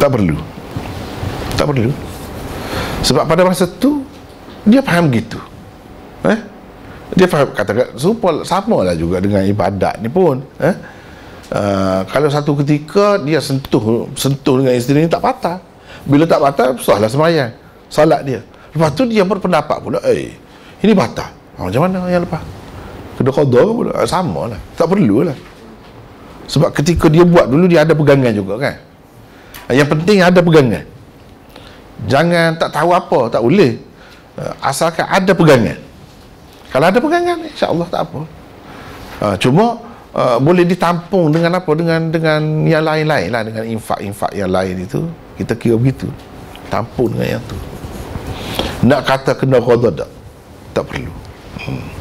Tak perlu. Tak perlu. Sebab pada masa tu dia faham gitu. Eh? Dia faham kata serupa sama lah juga dengan ibadat ni pun. Eh? Uh, kalau satu ketika dia sentuh sentuh dengan isteri ni tak patah. Bila tak patah, susahlah semayang. Salat dia. Lepas tu dia berpendapat pula, eh, ini patah. Ha, macam mana yang lepas? Kena qadar pula. Ha, sama lah. Tak perlu lah. Sebab ketika dia buat dulu, dia ada pegangan juga kan. Yang penting ada pegangan. Jangan tak tahu apa, tak boleh. Uh, asalkan ada pegangan. Kalau ada pegangan, insya-Allah tak apa. Uh, cuma boleh ditampung dengan apa? Dengan dengan yang lain-lain lah, dengan infak-infak yang lain itu. Kita kira begitu. Tampung dengan yang tu. Nak kata kena qada tak? Tak perlu. Hmm.